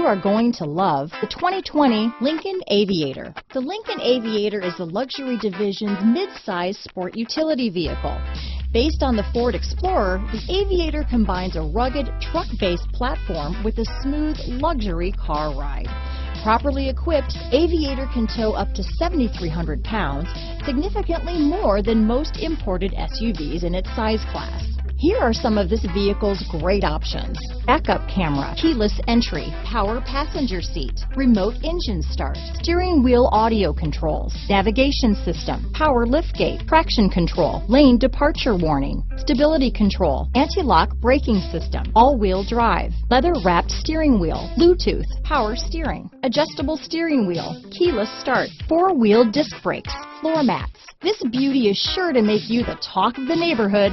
you are going to love the 2020 Lincoln Aviator. The Lincoln Aviator is the luxury division's mid-size sport utility vehicle. Based on the Ford Explorer, the Aviator combines a rugged truck-based platform with a smooth luxury car ride. Properly equipped, Aviator can tow up to 7,300 pounds, significantly more than most imported SUVs in its size class. Here are some of this vehicle's great options. Backup camera, keyless entry, power passenger seat, remote engine start, steering wheel audio controls, navigation system, power liftgate, traction control, lane departure warning, stability control, anti-lock braking system, all-wheel drive, leather wrapped steering wheel, Bluetooth, power steering, adjustable steering wheel, keyless start, four-wheel disc brakes, floor mats. This beauty is sure to make you the talk of the neighborhood,